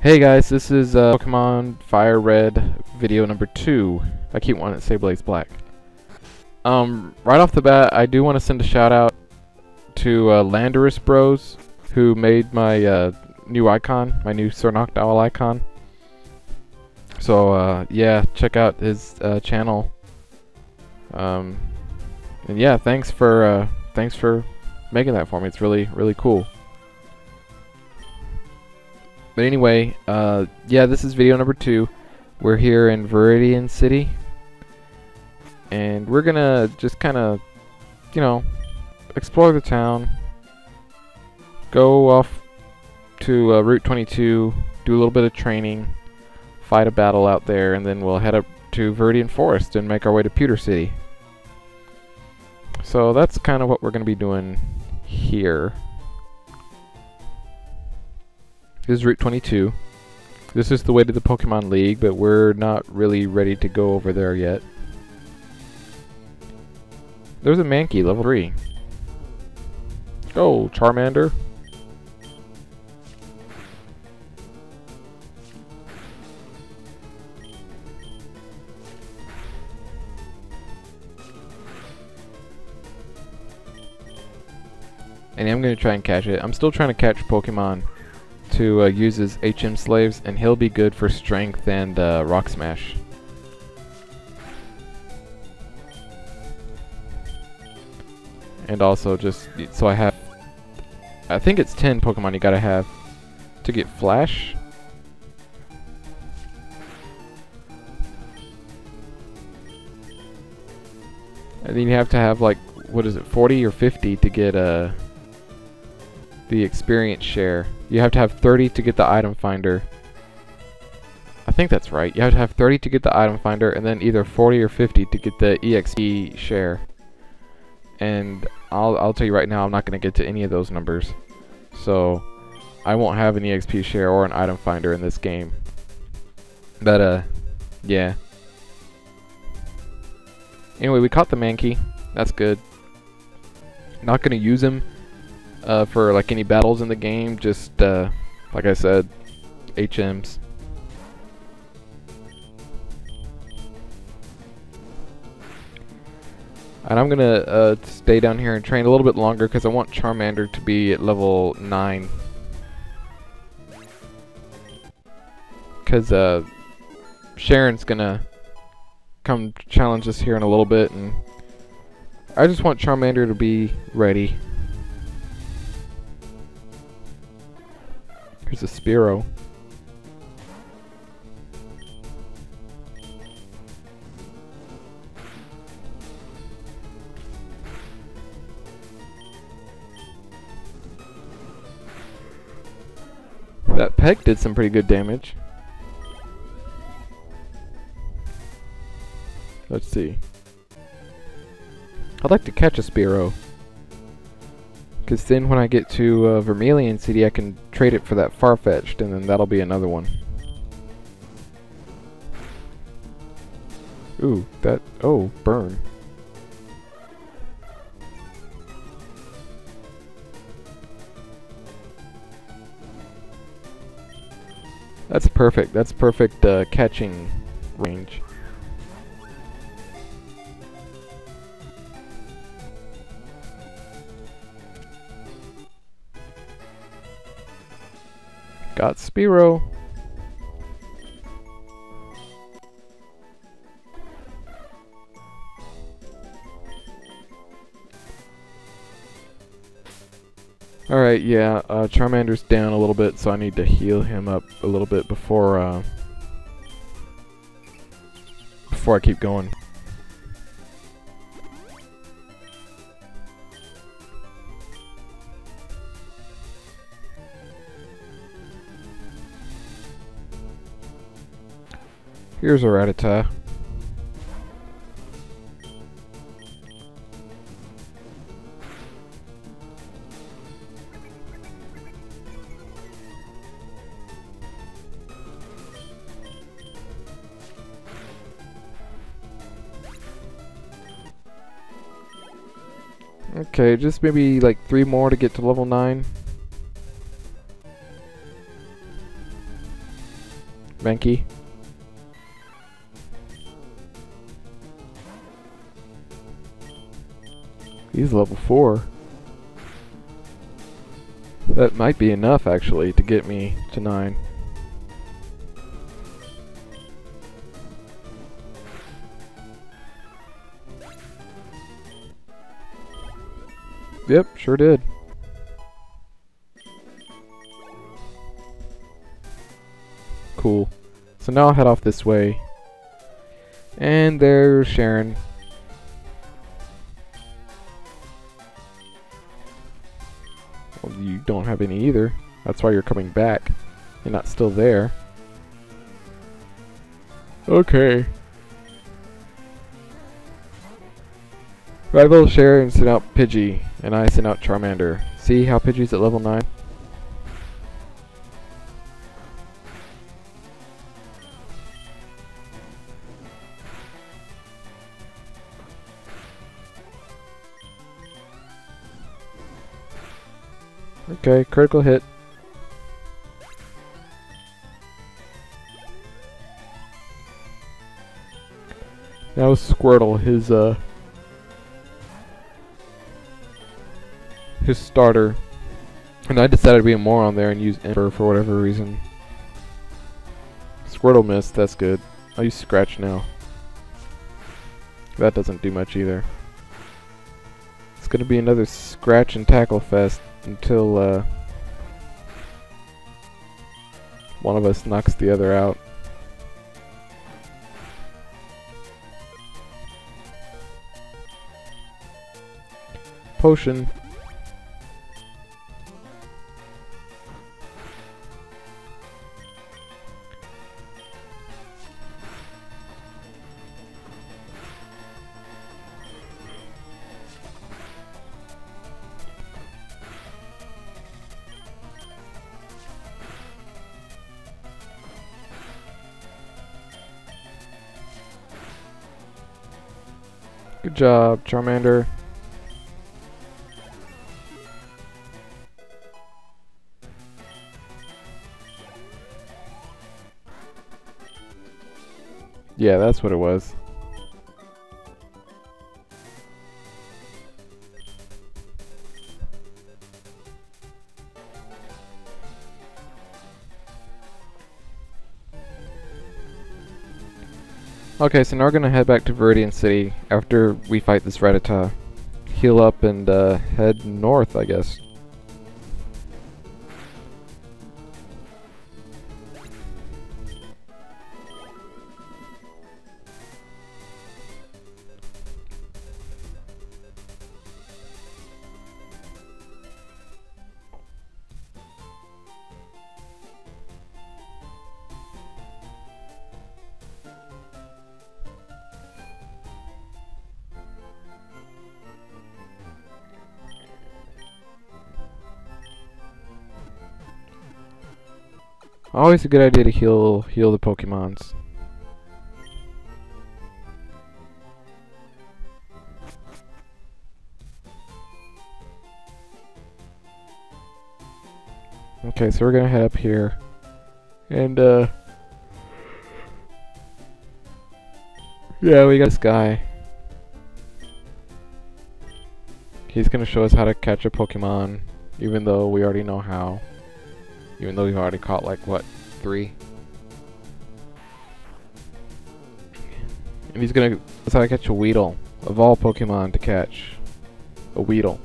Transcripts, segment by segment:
Hey guys, this is uh, Pokemon Fire Red video number two. I keep wanting to say Blaze Black. Um, right off the bat, I do want to send a shout out to uh, Landorus Bros, who made my uh, new icon, my new Sir Noctowl icon. So uh, yeah, check out his uh, channel. Um, and yeah, thanks for uh, thanks for making that for me. It's really really cool. But anyway, uh, yeah, this is video number two. We're here in Viridian City. And we're gonna just kind of, you know, explore the town. Go off to uh, Route 22, do a little bit of training, fight a battle out there, and then we'll head up to Viridian Forest and make our way to Pewter City. So that's kind of what we're going to be doing here. This is Route 22. This is the way to the Pokemon League, but we're not really ready to go over there yet. There's a Mankey, level 3. Oh, Charmander. And I'm going to try and catch it. I'm still trying to catch Pokemon to uh, HM slaves, and he'll be good for strength and uh, rock smash. And also just so I have, I think it's 10 Pokemon you gotta have to get Flash. And then you have to have like, what is it, 40 or 50 to get. Uh, the experience share. You have to have 30 to get the item finder. I think that's right. You have to have 30 to get the item finder and then either 40 or 50 to get the EXP share. And I'll, I'll tell you right now, I'm not going to get to any of those numbers. So, I won't have an EXP share or an item finder in this game. But, uh, yeah. Anyway, we caught the Mankey. That's good. Not going to use him uh, for like any battles in the game. Just uh, like I said, HMs. And I'm gonna uh, stay down here and train a little bit longer because I want Charmander to be at level 9. Because uh, Cheren's gonna come challenge us here in a little bit and I just want Charmander to be ready. Here's a Spearow. That Peck did some pretty good damage. Let's see. I'd like to catch a Spearow. Because then when I get to uh, Vermilion City, I can trade it for that Farfetch'd, and then that'll be another one. Ooh, that... Oh, burn. That's perfect. That's perfect uh, catching range. Got Spearow. Alright, yeah, uh, Charmander's down a little bit, so I need to heal him up a little bit before, uh, before I keep going. Here's a Rattata. Okay, just maybe like three more to get to level 9. Mankey. He's level 4. That might be enough, actually, to get me to 9. Yep, sure did. Cool. So now I'll head off this way. And there's Cheren. Don't have any either. That's why you're coming back. You're not still there. Okay. Rival Cheren sent out Pidgey, and I sent out Charmander. See how Pidgey's at level 9? Okay, critical hit. Now Squirtle, his uh his starter. And I decided to be a moron there and use Ember for whatever reason. Squirtle missed, that's good. I'll use Scratch now. That doesn't do much either. It's gonna be another Scratch and Tackle Fest until uh, one of us knocks the other out. Potion. Job, Charmander. Yeah, that's what it was. Okay, so now we're gonna head back to Viridian City after we fight this Rattata. Heal up and uh, head north, I guess. Always a good idea to heal heal the Pokemons. Okay, so we're gonna head up here. And uh Yeah, we got this guy. He's gonna show us how to catch a Pokemon, even though we already know how. Even though we've already caught like, what, three? And he's gonna, how I catch a Weedle. Of all Pokemon to catch. A Weedle.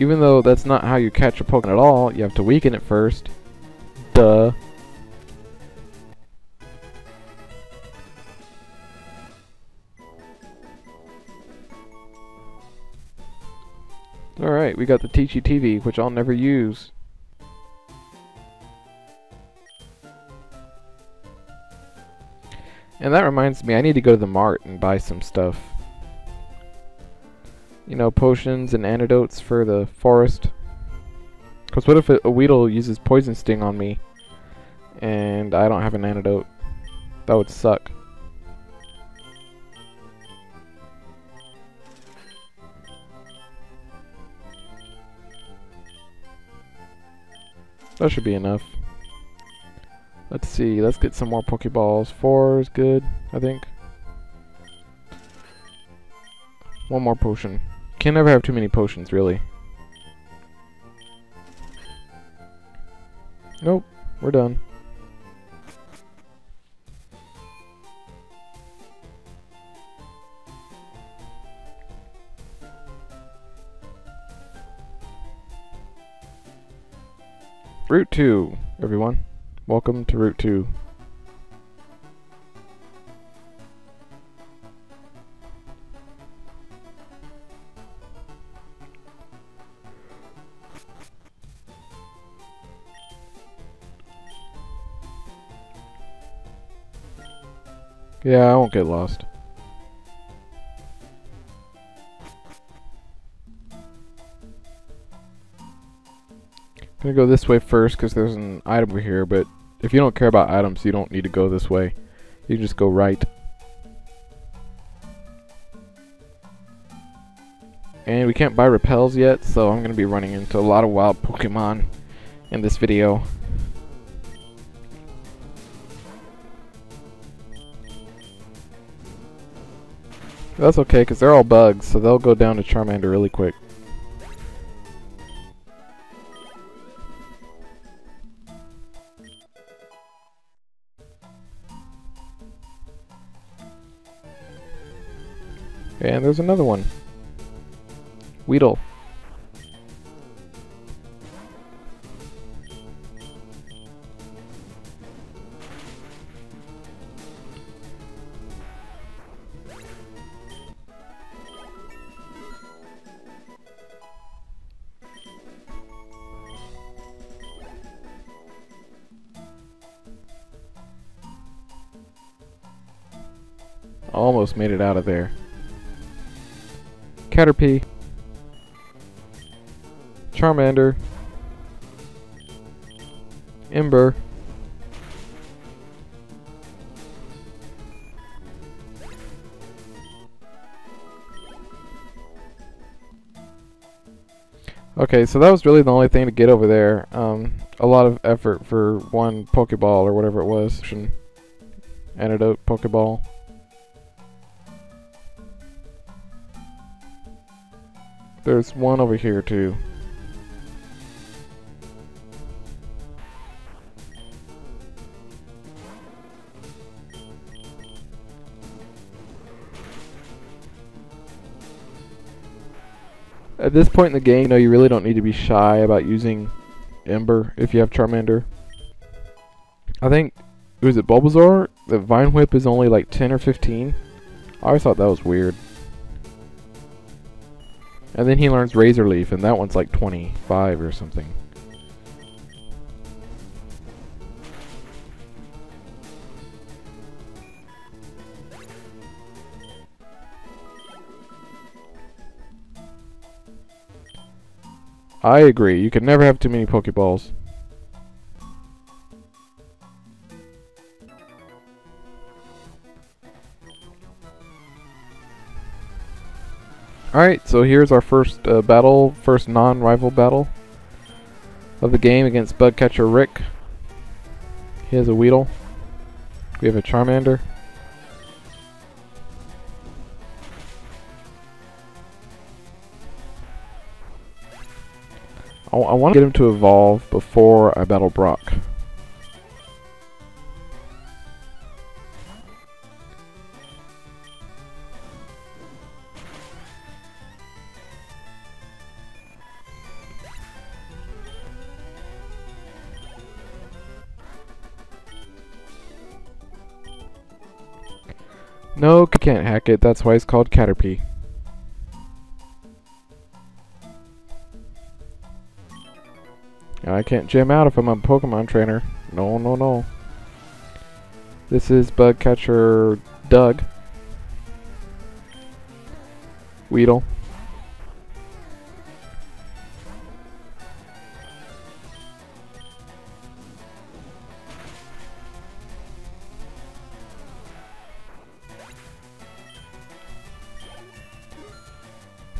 Even though that's not how you catch a Pokemon at all, you have to weaken it first. Duh. Alright, we got the Teachy TV, which I'll never use. And that reminds me, I need to go to the mart and buy some stuff. You know, potions and antidotes for the forest. Because what if a, a Weedle uses Poison Sting on me, and I don't have an antidote? That would suck. That should be enough. Let's see. Let's get some more Pokeballs. Four is good, I think. One more potion. Can never have too many potions, really. Nope. We're done. Route 2, everyone. Welcome to Route 2. Yeah, I won't get lost. Gonna go this way first because there's an item over here, but if you don't care about items, you don't need to go this way. You just go right. And we can't buy repels yet, so I'm gonna be running into a lot of wild Pokemon in this video. That's okay, because they're all bugs, so they'll go down to Charmander really quick. And there's another one. Weedle. Almost made it out of there. Caterpie. Charmander. Ember. Okay, so that was really the only thing to get over there. Um, a lot of effort for one Pokeball or whatever it was. Antidote Pokeball. There's one over here too. At this point in the game, you know, you really don't need to be shy about using Ember if you have Charmander. I think, was it Bulbasaur? The Vine Whip is only like 10 or 15. I always thought that was weird. And then he learns Razor Leaf, and that one's like 25 or something. I agree. You can never have too many Pokeballs. Alright, so here's our first uh, battle, first non-rival battle of the game against Bugcatcher Rick. He has a Weedle. We have a Charmander. I, I want to get him to evolve before I battle Brock. No, can't hack it. That's why it's called Caterpie. I can't gym out if I'm a Pokemon trainer. No, no, no. This is Bug Catcher Doug. Weedle.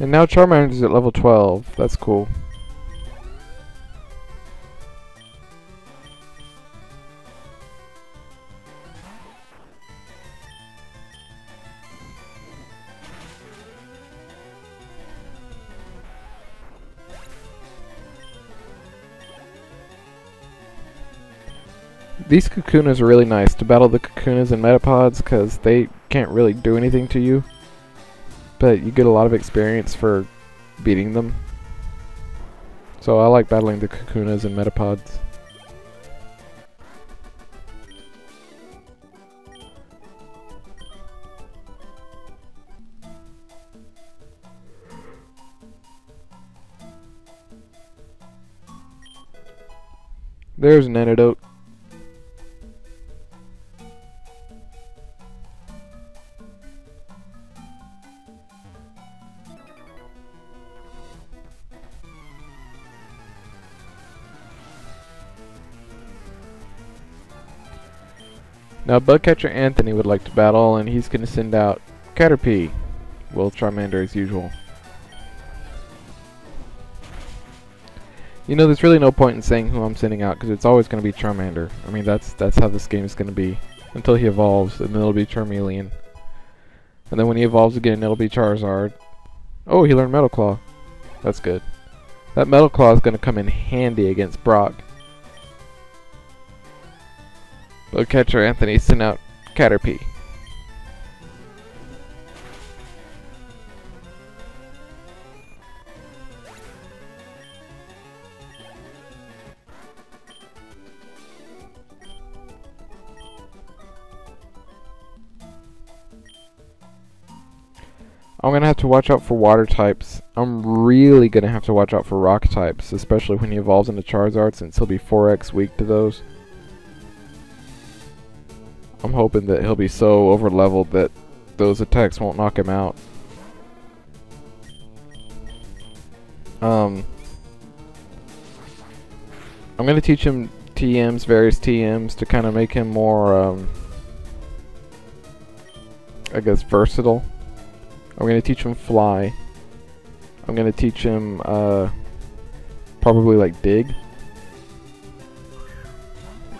And now Charmander is at level 12. That's cool. These Kakunas are really nice to battle the Kakunas and Metapods because they can't really do anything to you. But you get a lot of experience for beating them. So I like battling the Kakunas and Metapods. There's an antidote. Uh, now Bugcatcher Anthony would like to battle and he's going to send out Caterpie. Will Charmander as usual. You know, there's really no point in saying who I'm sending out because it's always going to be Charmander. I mean, that's that's how this game is going to be until he evolves, and then it'll be Charmeleon. And then when he evolves again, it'll be Charizard. Oh, he learned Metal Claw. That's good. That Metal Claw is going to come in handy against Brock. Bugcatcher Anthony sent out Caterpie. I'm going to have to watch out for water types. I'm really going to have to watch out for rock types, especially when he evolves into Charizard since he'll be 4x weak to those. I'm hoping that he'll be so over leveled that those attacks won't knock him out. Um, I'm going to teach him TMs, various TMs, to kind of make him more, um, I guess, versatile. I'm going to teach him fly. I'm going to teach him uh, probably like dig.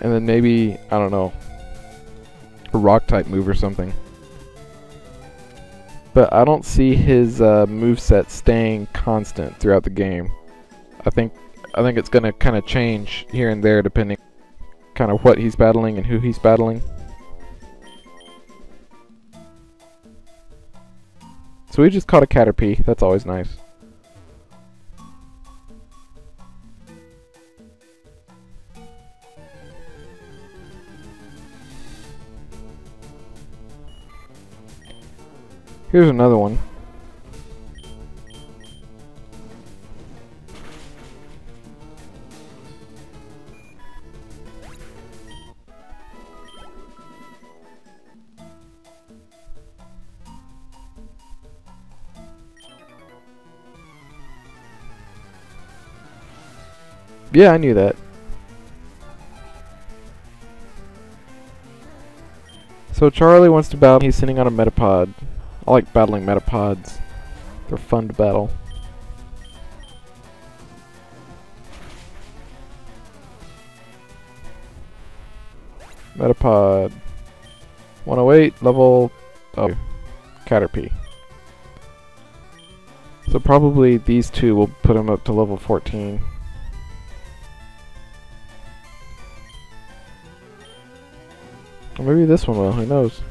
And then maybe, I don't know, a rock type move or something. But I don't see his uh, move set staying constant throughout the game. I think I think it's to kind of change here and there depending kind of what he's battling and who he's battling. So we just caught a Caterpie. That's always nice. Here's another one. Yeah, I knew that. So Charlie wants to battle. He's sitting on a Metapod. I like battling Metapods. They're fun to battle. Metapod. 108, level... Oh, Caterpie. So probably these two will put him up to level 14. Or maybe this one will, who knows.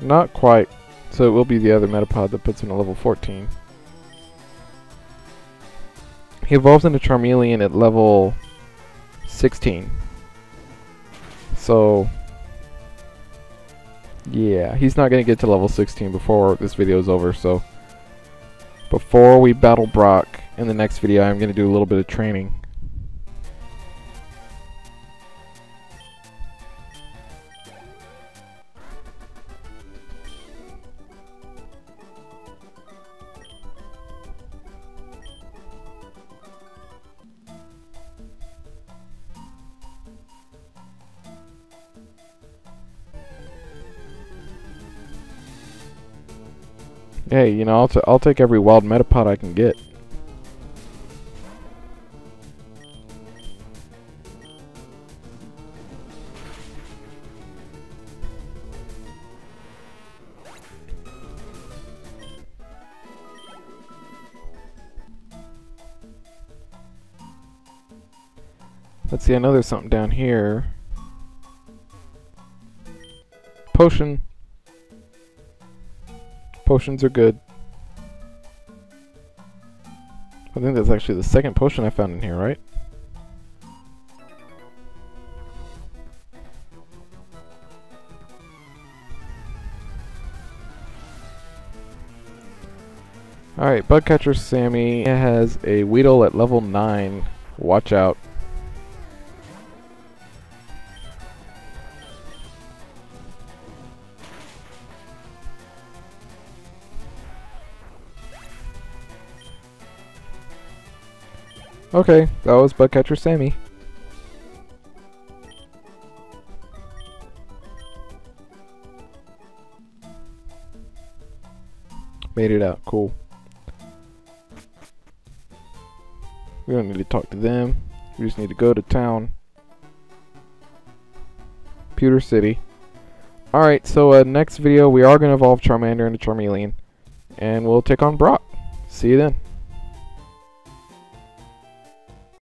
Not quite. So it will be the other Metapod that puts him to level 14. He evolves into Charmeleon at level 16. So, yeah, he's not going to get to level 16 before this video is over, so before we battle Brock, in the next video I'm going to do a little bit of training. Hey, you know, I'll, t I'll take every wild metapod I can get. Let's see, I know there's something down here. Potion. Potions are good. I think that's actually the second potion I found in here, right? Alright, Bugcatcher Sammy has a Weedle at level 9. Watch out. Okay, that was Bugcatcher Sammy. Made it out, cool. We don't need to talk to them. We just need to go to town. Pewter City. Alright, so uh, next video we are going to evolve Charmander into Charmeleon. And we'll take on Brock. See you then.